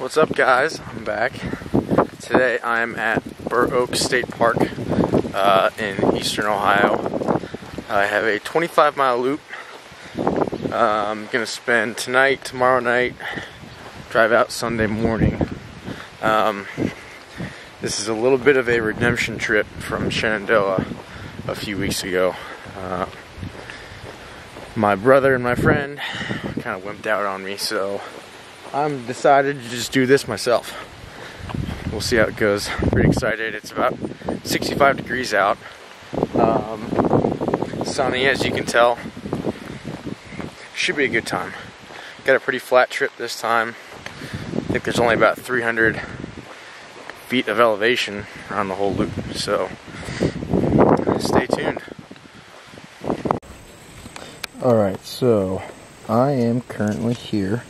What's up guys? I'm back. Today I'm at Burr Oak State Park uh, in eastern Ohio. I have a 25 mile loop. Uh, I'm gonna spend tonight, tomorrow night, drive out Sunday morning. Um, this is a little bit of a redemption trip from Shenandoah a few weeks ago. Uh, my brother and my friend kind of wimped out on me, so I'm decided to just do this myself. We'll see how it goes. I'm Pretty excited. It's about 65 degrees out. Um, sunny, as you can tell. Should be a good time. Got a pretty flat trip this time. I think there's only about 300 feet of elevation around the whole loop, so stay tuned. Alright, so I am currently here.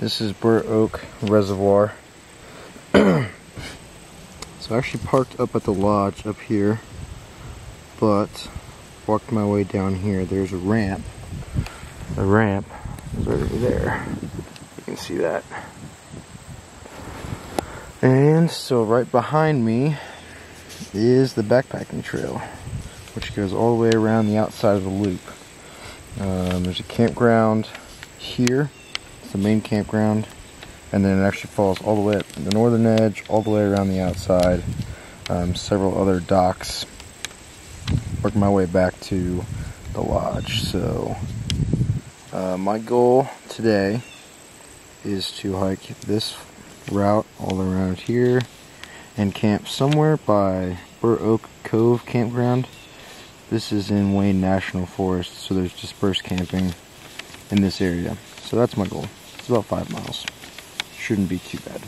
This is Burr Oak Reservoir. so I actually parked up at the lodge up here, but walked my way down here. There's a ramp. The ramp is right over there. You can see that. And so right behind me is the backpacking trail, which goes all the way around the outside of the loop. Um, there's a campground here. The main campground. And then it actually falls all the way up the northern edge, all the way around the outside. Um, several other docks. Working my way back to the lodge. So, uh, my goal today is to hike this route all around here and camp somewhere by Burr Oak Cove Campground. This is in Wayne National Forest, so there's dispersed camping in this area. So that's my goal. It's about five miles. Shouldn't be too bad.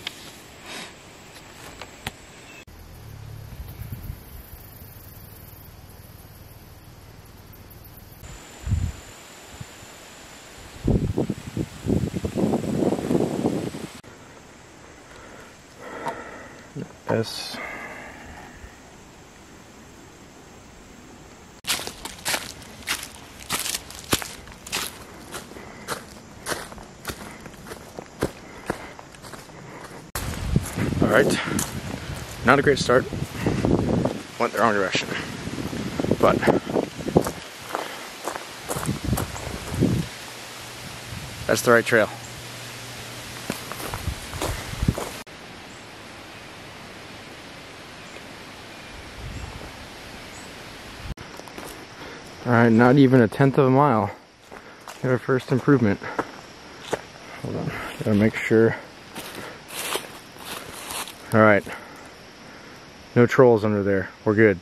S right, not a great start. Went the wrong direction, but that's the right trail. All right, not even a tenth of a mile. Got our first improvement. Hold on, gotta make sure. All right, no trolls under there. We're good.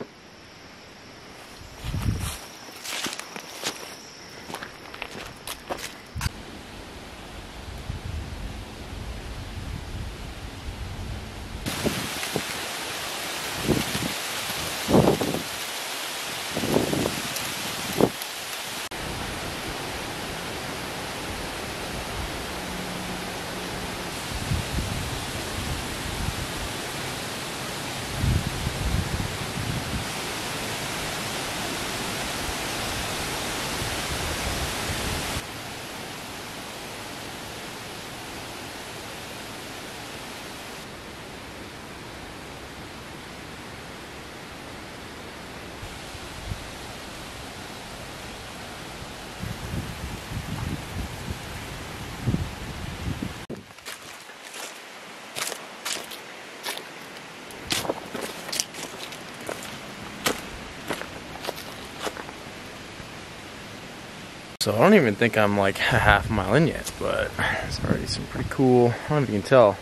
So I don't even think I'm like a half mile in yet, but it's already some pretty cool, I don't know if you can tell,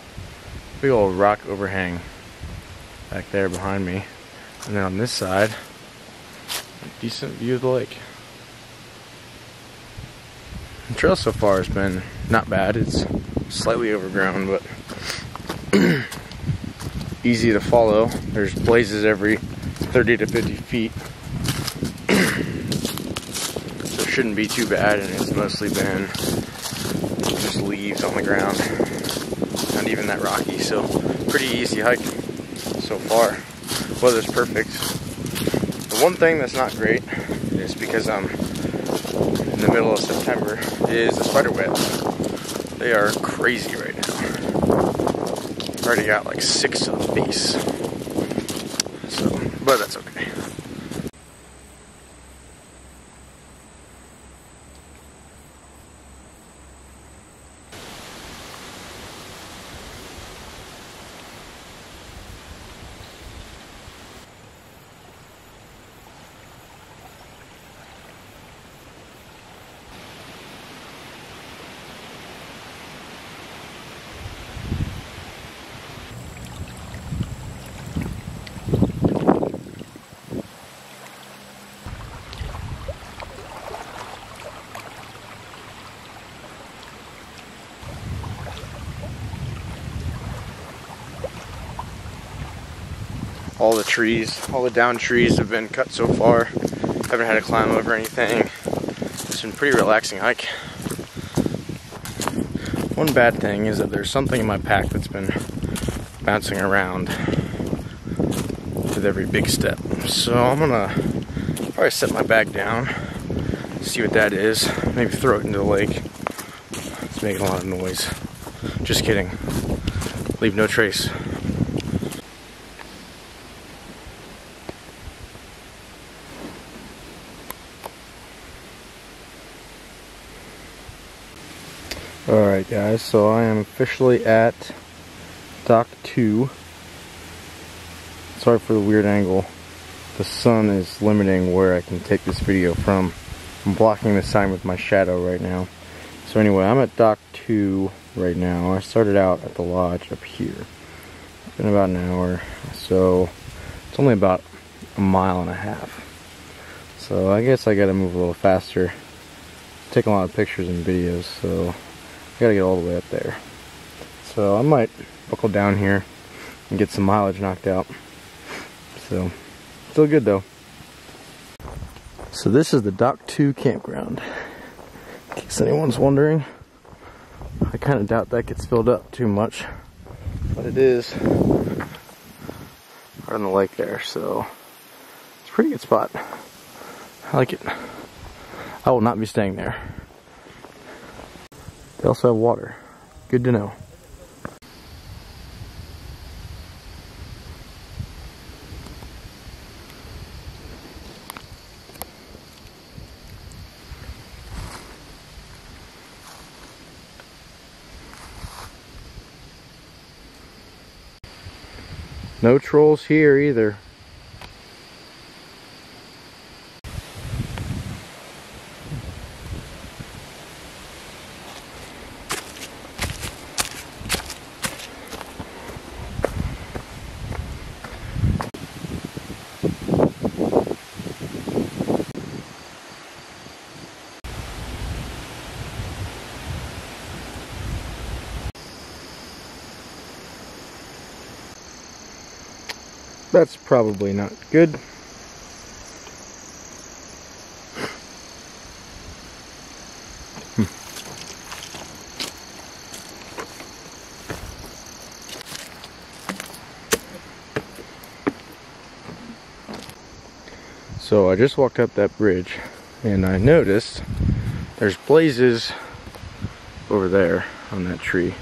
big old rock overhang back there behind me. And then on this side, a decent view of the lake. The trail so far has been not bad. It's slightly overgrown, but easy to follow. There's blazes every 30 to 50 feet shouldn't be too bad, and it's mostly been just leaves on the ground. Not even that rocky, so pretty easy hike so far. Weather's perfect. The one thing that's not great is because I'm in the middle of September is the spider webs. They are crazy right now. Already got like six to the face. So, but that's okay. all the trees, all the down trees have been cut so far. Haven't had to climb over anything. It's been pretty relaxing hike. One bad thing is that there's something in my pack that's been bouncing around with every big step. So I'm gonna probably set my bag down, see what that is, maybe throw it into the lake. It's making a lot of noise. Just kidding. Leave no trace. Alright guys, so I am officially at Dock 2. Sorry for the weird angle. The sun is limiting where I can take this video from. I'm blocking the sign with my shadow right now. So anyway, I'm at Dock 2 right now. I started out at the lodge up here. It's been about an hour, so it's only about a mile and a half. So I guess I gotta move a little faster. Taking a lot of pictures and videos, so I gotta get all the way up there. So I might buckle down here and get some mileage knocked out. So, still good though. So this is the Dock 2 campground. In case anyone's wondering. I kind of doubt that gets filled up too much. But it is right on the lake there, so it's a pretty good spot. I like it. I will not be staying there. They also have water. Good to know. No trolls here either. That's probably not good. So I just walked up that bridge and I noticed there's blazes over there on that tree.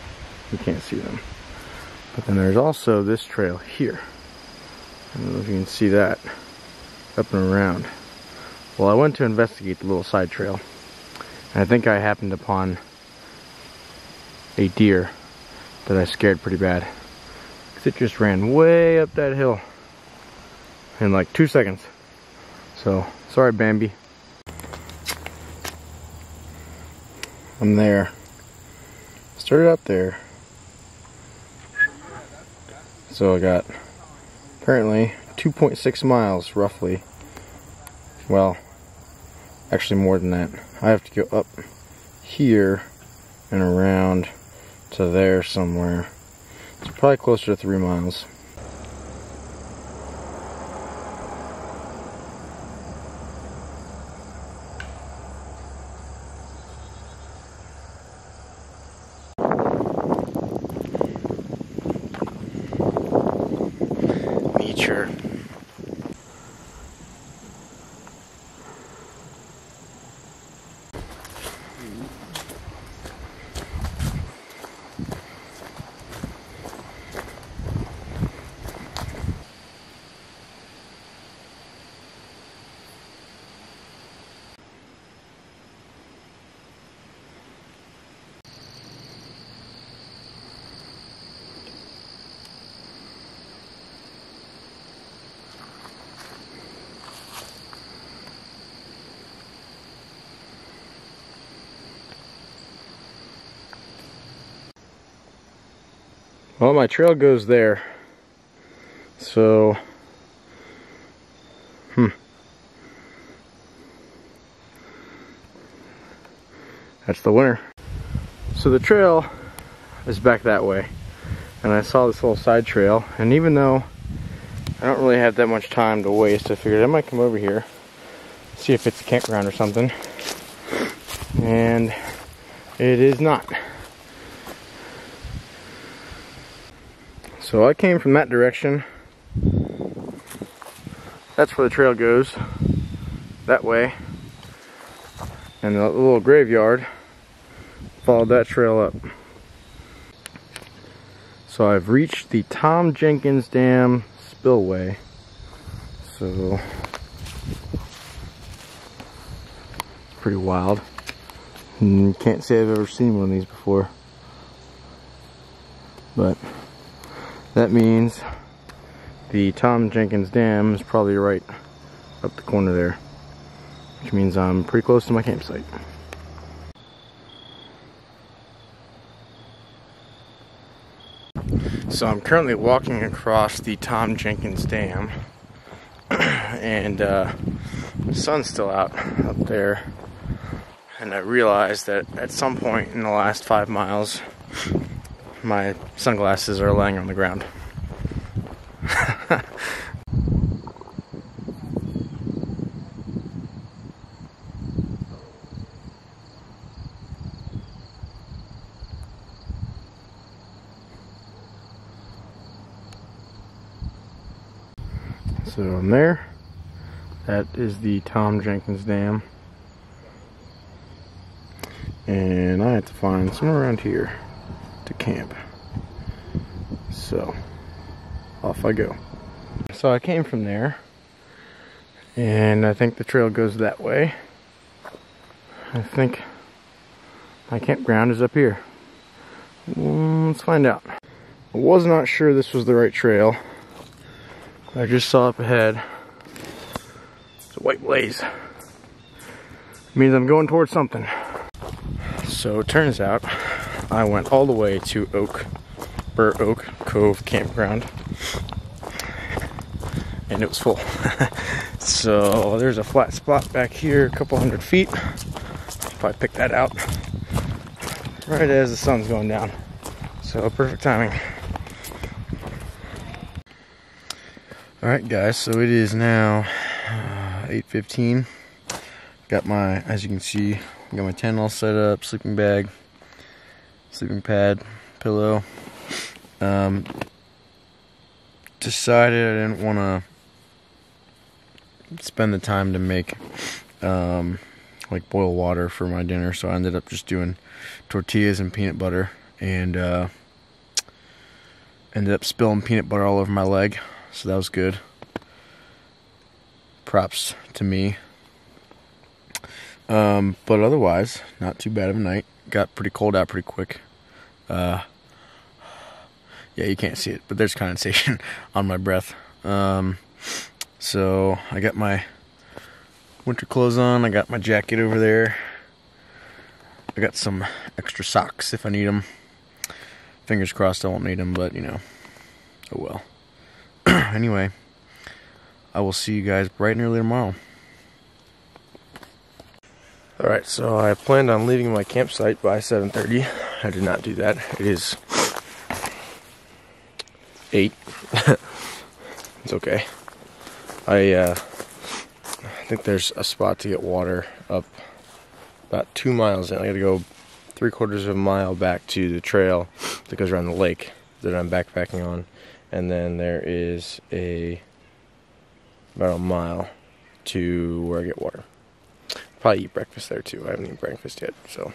You can't see them. But then there's also this trail here. I don't know if you can see that up and around. Well, I went to investigate the little side trail. And I think I happened upon a deer that I scared pretty bad. Because it just ran way up that hill in like two seconds. So, sorry Bambi. I'm there. Started out there. So I got apparently 2.6 miles roughly. Well actually more than that. I have to go up here and around to there somewhere. It's probably closer to three miles Well, my trail goes there. So, hmm. That's the winner. So the trail is back that way. And I saw this little side trail. And even though I don't really have that much time to waste, I figured I might come over here, see if it's a campground or something. And it is not. So I came from that direction. That's where the trail goes. That way. And the little graveyard followed that trail up. So I've reached the Tom Jenkins Dam spillway. So pretty wild. And can't say I've ever seen one of these before. But that means the Tom Jenkins Dam is probably right up the corner there. Which means I'm pretty close to my campsite. So I'm currently walking across the Tom Jenkins Dam and uh, the sun's still out up there and I realized that at some point in the last five miles my sunglasses are laying on the ground. so I'm there. That is the Tom Jenkins Dam. And I have to find somewhere around here camp. So, off I go. So I came from there, and I think the trail goes that way. I think my campground is up here. Mm, let's find out. I was not sure this was the right trail. I just saw up ahead. It's a white blaze. It means I'm going towards something. So it turns out I went all the way to Oak, Burr Oak Cove Campground. And it was full. so there's a flat spot back here, a couple hundred feet. If I pick that out right as the sun's going down. So perfect timing. All right, guys. So it is now uh, 8:15. Got my, as you can see, got my tent all set up, sleeping bag, sleeping pad, pillow. Um, decided I didn't want to spend the time to make um, like boil water for my dinner, so I ended up just doing tortillas and peanut butter, and uh, ended up spilling peanut butter all over my leg, so that was good. Props to me. Um, but otherwise, not too bad of a night. Got pretty cold out pretty quick. Uh, yeah, you can't see it, but there's condensation on my breath. Um, so I got my winter clothes on. I got my jacket over there. I got some extra socks if I need them. Fingers crossed I won't need them, but you know, oh well. anyway, I will see you guys bright and early tomorrow. Alright, so I planned on leaving my campsite by 7.30. I did not do that. It is 8. it's okay. I, uh, I think there's a spot to get water up about two miles in. I gotta go three quarters of a mile back to the trail that goes around the lake that I'm backpacking on. And then there is a about a mile to where I get water probably eat breakfast there too. I haven't eaten breakfast yet, so.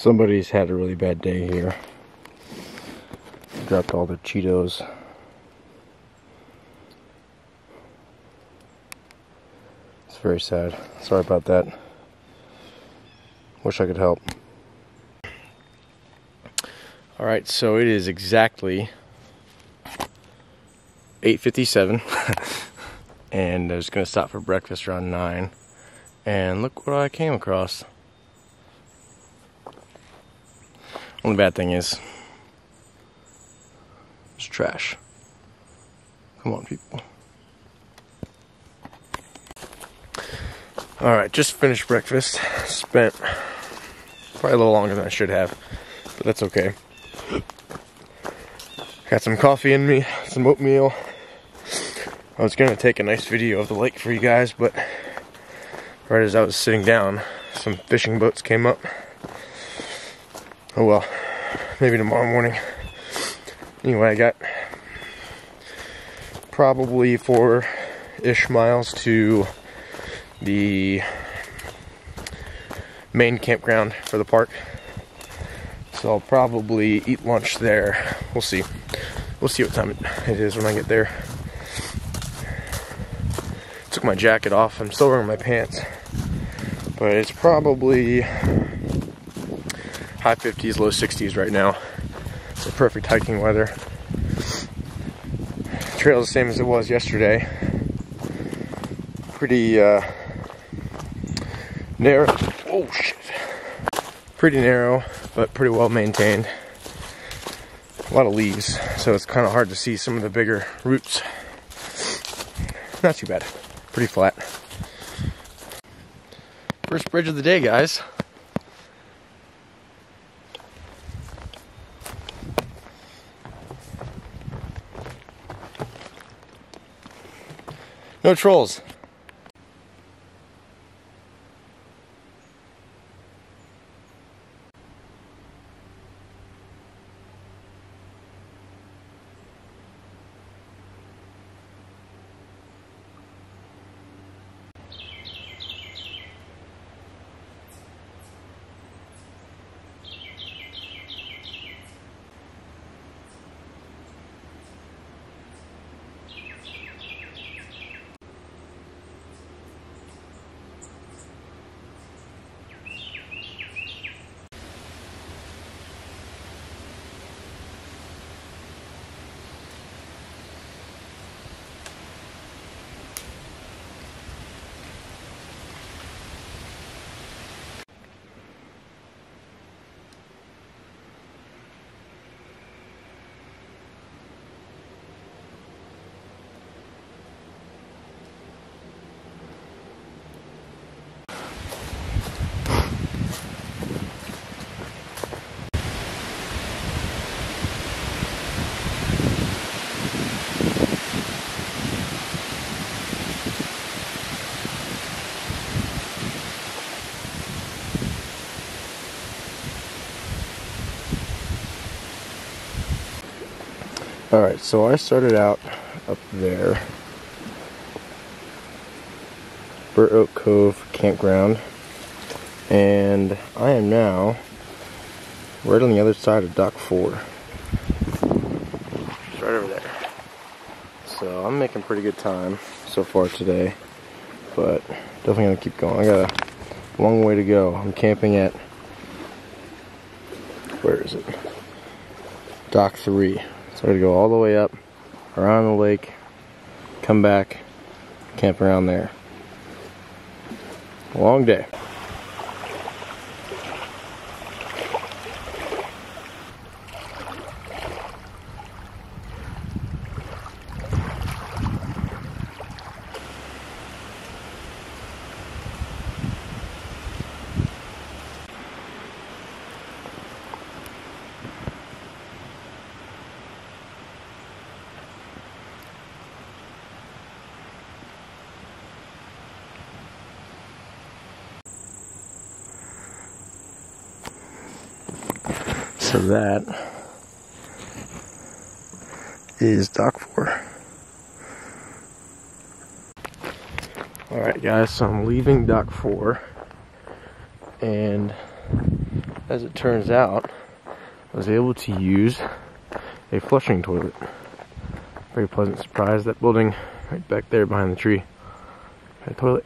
Somebody's had a really bad day here. Dropped all their Cheetos. It's very sad. Sorry about that. Wish I could help. Alright, so it is exactly 8.57 and I was going to stop for breakfast around 9 and look what I came across. Only bad thing is it's trash. Come on, people. Alright, just finished breakfast. Spent probably a little longer than I should have, but that's okay. Got some coffee in me, some oatmeal. I was gonna take a nice video of the lake for you guys, but right as I was sitting down, some fishing boats came up. Oh well, maybe tomorrow morning. Anyway, I got probably four ish miles to the main campground for the park. So I'll probably eat lunch there. We'll see. We'll see what time it is when I get there. Took my jacket off. I'm still wearing my pants. But it's probably high 50s, low 60s right now. So perfect hiking weather. Trail's the same as it was yesterday. Pretty uh, narrow. Oh shit. Pretty narrow, but pretty well maintained. A lot of leaves, so it's kind of hard to see some of the bigger roots. Not too bad. Pretty flat. First bridge of the day, guys. No trolls. Alright, so I started out up there. Burr Oak Cove Campground. And I am now right on the other side of Dock 4. It's right over there. So I'm making pretty good time so far today. But definitely gonna keep going. I got a long way to go. I'm camping at where is it? Dock 3. So I gotta go all the way up, around the lake, come back, camp around there. Long day. So that is Dock 4. Alright guys, so I'm leaving Dock 4 and as it turns out, I was able to use a flushing toilet. Very pleasant surprise. That building right back there behind the tree had a toilet.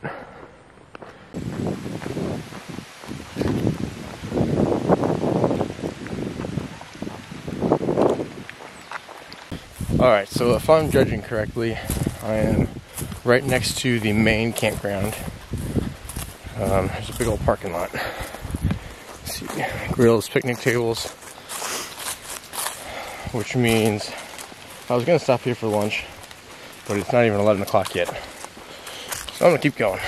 Alright, so if I'm judging correctly, I am right next to the main campground. Um, there's a big old parking lot. Let's see, grills, picnic tables, which means I was gonna stop here for lunch, but it's not even 11 o'clock yet. So I'm gonna keep going,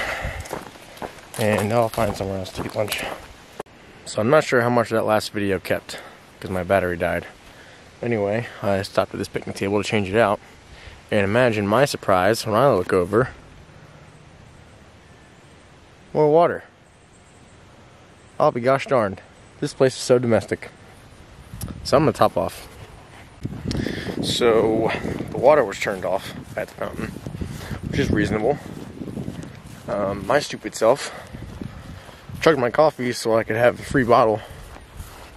and I'll find somewhere else to eat lunch. So I'm not sure how much that last video kept, because my battery died. Anyway, I stopped at this picnic table to change it out. And imagine my surprise when I look over. More water. I'll be gosh darned. This place is so domestic. So I'm gonna top off. So the water was turned off at the fountain, which is reasonable. Um, my stupid self chugged my coffee so I could have a free bottle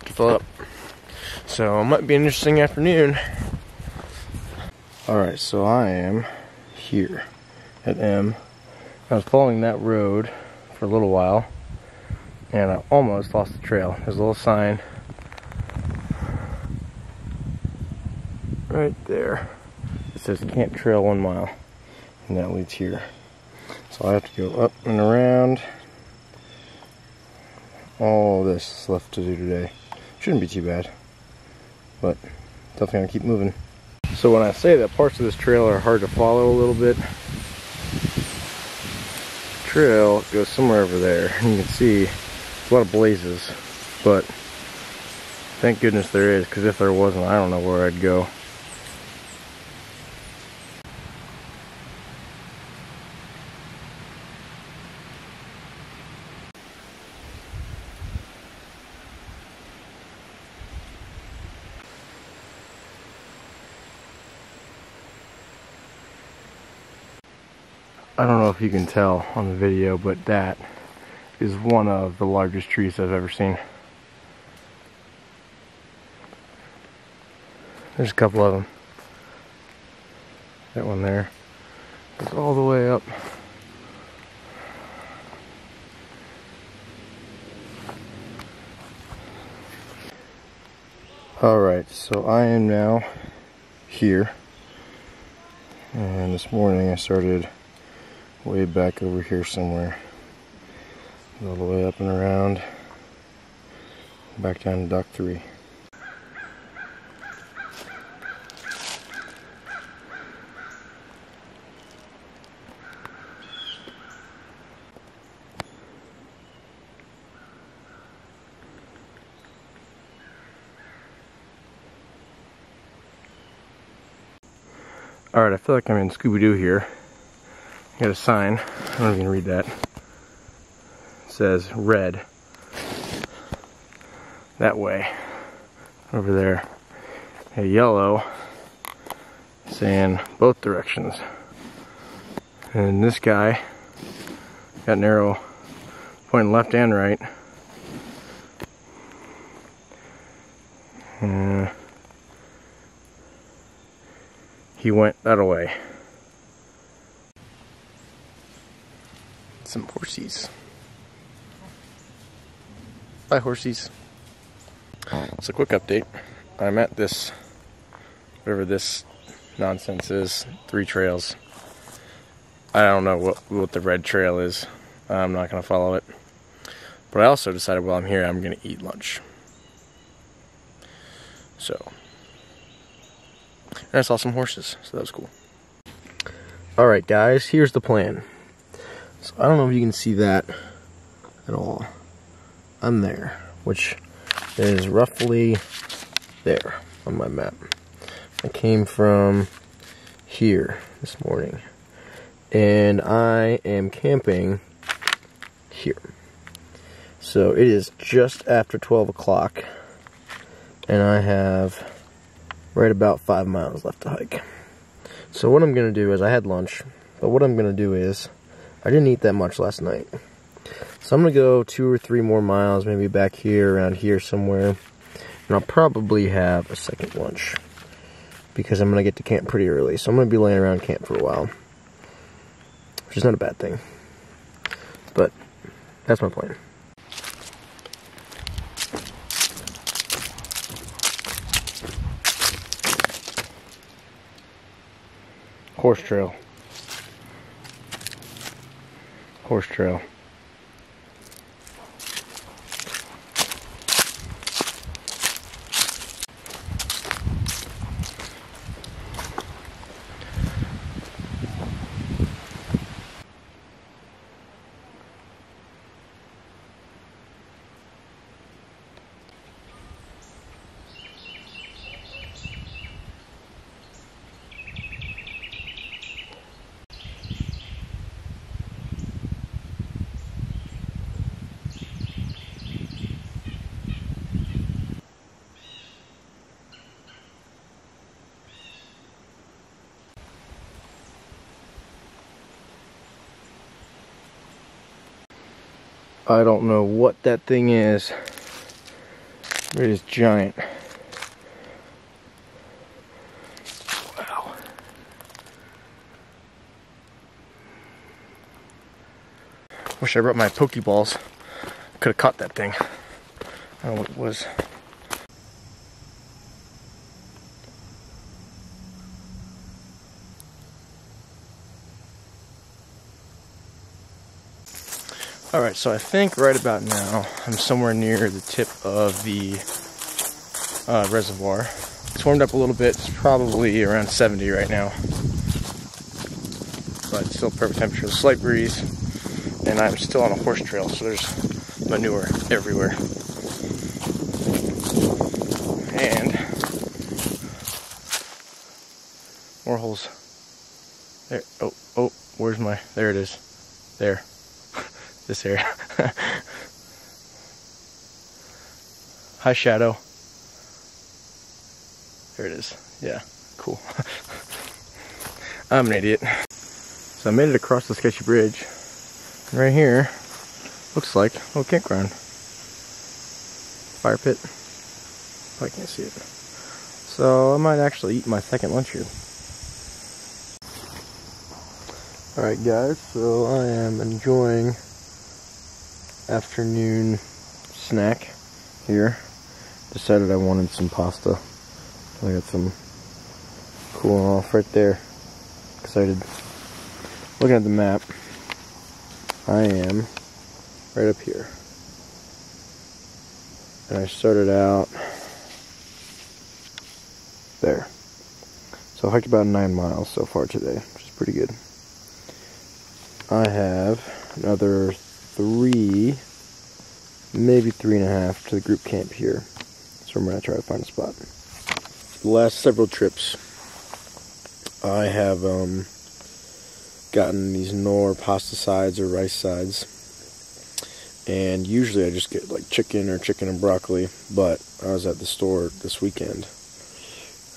to fill up. So it might be an interesting afternoon. Alright, so I am here at M. I was following that road for a little while and I almost lost the trail. There's a little sign right there. It says can't trail one mile and that leads here. So I have to go up and around. All this is left to do today. Shouldn't be too bad but definitely gonna keep moving. So when I say that parts of this trail are hard to follow a little bit, trail goes somewhere over there. And you can see a lot of blazes, but thank goodness there is, because if there wasn't, I don't know where I'd go. If you can tell on the video, but that is one of the largest trees I've ever seen. There's a couple of them. That one there goes all the way up. Alright, so I am now here. And this morning I started way back over here somewhere. All the way up and around, back down to dock three. Alright, I feel like I'm in Scooby-Doo here. Got a sign. I don't even read that. It says red. That way. Over there. A yellow saying both directions. And this guy got an arrow pointing left and right. And he went that way. Some horsies. Bye, horsies. It's a quick update. I'm at this, whatever this nonsense is, three trails. I don't know what, what the red trail is. I'm not going to follow it. But I also decided while I'm here, I'm going to eat lunch. So, and I saw some horses, so that was cool. Alright, guys, here's the plan. So I don't know if you can see that at all. I'm there, which is roughly there on my map. I came from here this morning, and I am camping here. So it is just after 12 o'clock, and I have right about five miles left to hike. So what I'm going to do is, I had lunch, but what I'm going to do is, I didn't eat that much last night. So I'm gonna go two or three more miles, maybe back here, around here somewhere. And I'll probably have a second lunch. Because I'm gonna get to camp pretty early. So I'm gonna be laying around camp for a while. Which is not a bad thing. But that's my plan. Horse trail. Horse trail. I don't know what that thing is. It is giant. Wow. Wish I brought my Pokeballs. Could have caught that thing. I don't know what it was. All right, so I think right about now I'm somewhere near the tip of the uh, reservoir. It's warmed up a little bit. It's probably around 70 right now, but still perfect temperature. Slight breeze, and I'm still on a horse trail, so there's manure everywhere. And more holes. There. Oh, oh. Where's my? There it is. There this area. Hi, Shadow. There it is. Yeah, cool. I'm an idiot. So I made it across the sketchy bridge. right here, looks like a little campground. Fire pit. I can't see it. So I might actually eat my second lunch here. Alright guys, so I am enjoying afternoon snack here. Decided I wanted some pasta. I got some cooling off right there. Excited. Looking at the map, I am right up here. And I started out there. So I hiked about nine miles so far today, which is pretty good. I have another three, maybe three and a half to the group camp here. So I'm gonna try to find a spot. The last several trips, I have um, gotten these Knorr pasta sides or rice sides. And usually I just get like chicken or chicken and broccoli, but I was at the store this weekend.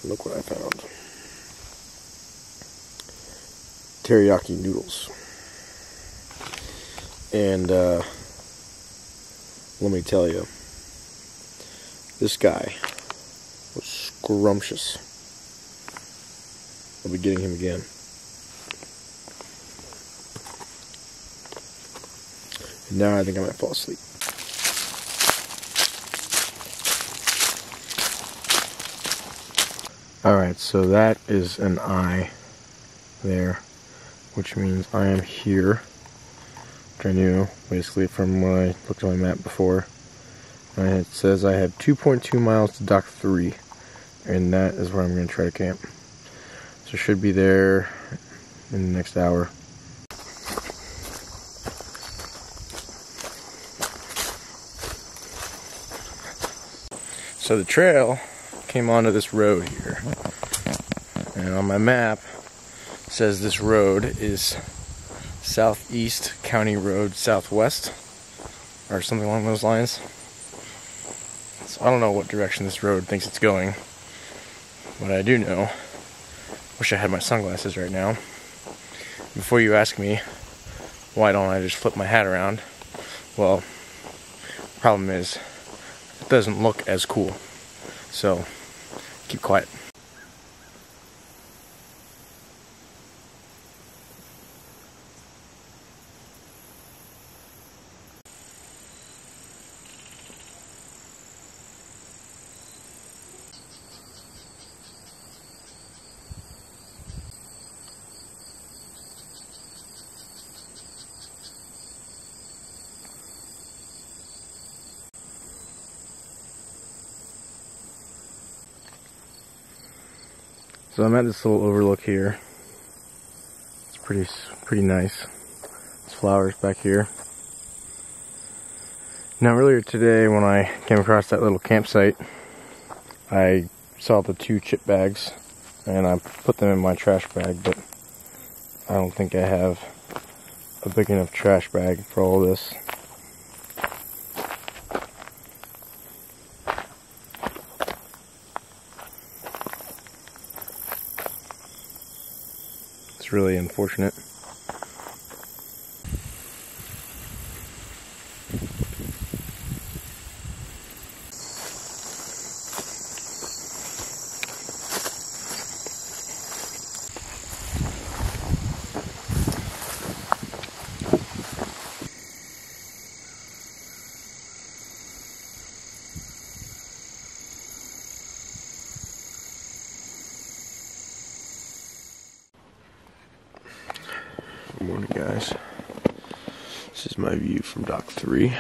Look what I found. Teriyaki noodles. And uh, let me tell you, this guy was scrumptious. I'll be getting him again. And now I think I might fall asleep. Alright, so that is an eye there, which means I am here. I knew basically from when I looked at my map before. And it says I have 2.2 miles to Dock 3, and that is where I'm going to try to camp. So should be there in the next hour. So the trail came onto this road here. And on my map says this road is Southeast County Road Southwest, or something along those lines. So I don't know what direction this road thinks it's going, but I do know. Wish I had my sunglasses right now. Before you ask me, why don't I just flip my hat around? well, problem is, it doesn't look as cool. So, keep quiet. So I'm at this little overlook here. It's pretty, pretty nice. There's flowers back here. Now earlier today when I came across that little campsite, I saw the two chip bags and I put them in my trash bag, but I don't think I have a big enough trash bag for all this. Really unfortunate. Guys. This is my view from Dock 3.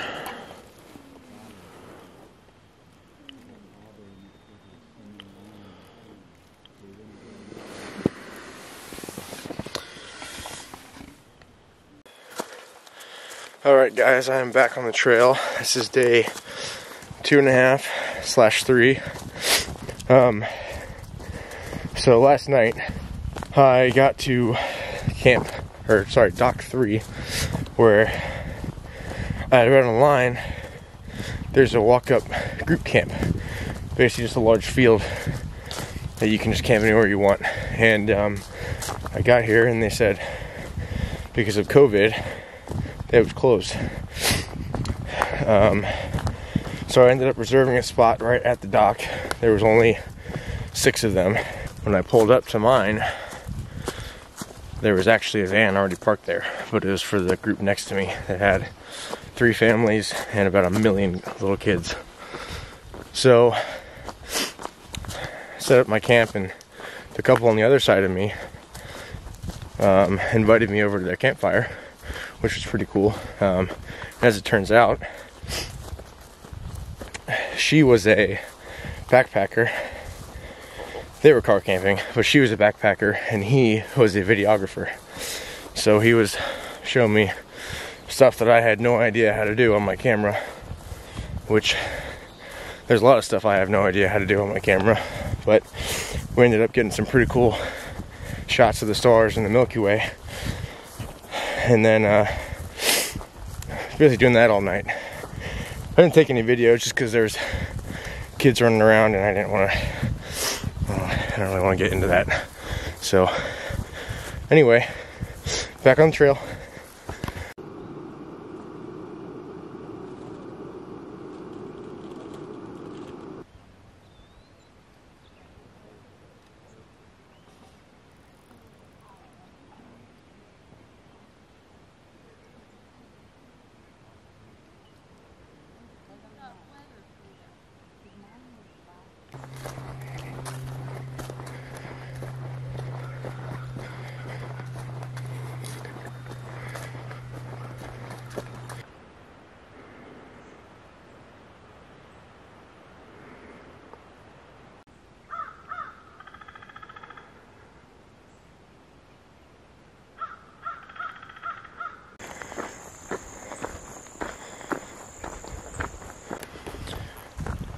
Alright, guys, I am back on the trail. This is day two and a half slash three. Um, so last night I got to camp or sorry, dock three, where I read online there's a walk up group camp. Basically, just a large field that you can just camp anywhere you want. And um, I got here and they said because of COVID, it was closed. Um, so I ended up reserving a spot right at the dock. There was only six of them. When I pulled up to mine, there was actually a van already parked there, but it was for the group next to me that had three families and about a million little kids. So, set up my camp, and the couple on the other side of me um, invited me over to their campfire, which was pretty cool. Um, as it turns out, she was a backpacker they were car camping, but she was a backpacker and he was a videographer. So he was showing me stuff that I had no idea how to do on my camera, which there's a lot of stuff I have no idea how to do on my camera, but we ended up getting some pretty cool shots of the stars and the Milky Way. And then uh basically doing that all night. I didn't take any videos just because there's kids running around and I didn't want to I don't really want to get into that. So, anyway, back on the trail.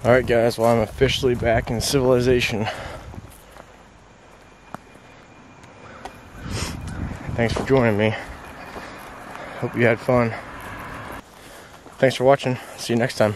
Alright guys, well I'm officially back in civilization. Thanks for joining me. Hope you had fun. Thanks for watching. See you next time.